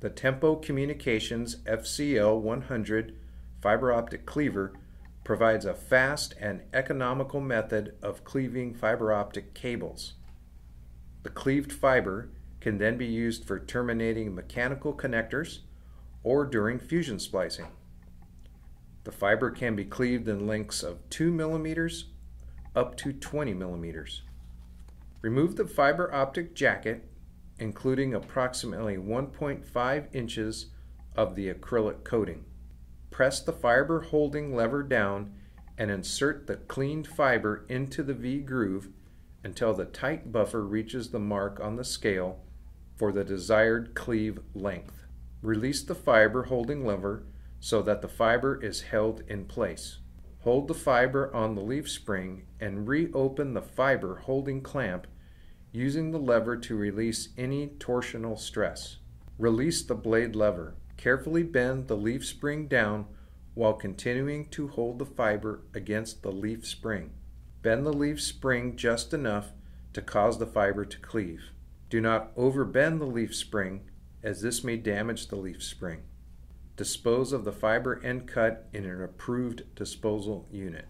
The Tempo Communications FCL 100 fiber optic cleaver provides a fast and economical method of cleaving fiber optic cables. The cleaved fiber can then be used for terminating mechanical connectors or during fusion splicing. The fiber can be cleaved in lengths of 2 millimeters up to 20 millimeters. Remove the fiber optic jacket, including approximately 1.5 inches of the acrylic coating. Press the fiber holding lever down and insert the cleaned fiber into the V groove until the tight buffer reaches the mark on the scale for the desired cleave length. Release the fiber holding lever so that the fiber is held in place. Hold the fiber on the leaf spring and reopen the fiber holding clamp using the lever to release any torsional stress. Release the blade lever. Carefully bend the leaf spring down while continuing to hold the fiber against the leaf spring. Bend the leaf spring just enough to cause the fiber to cleave. Do not overbend the leaf spring as this may damage the leaf spring. Dispose of the fiber end cut in an approved disposal unit.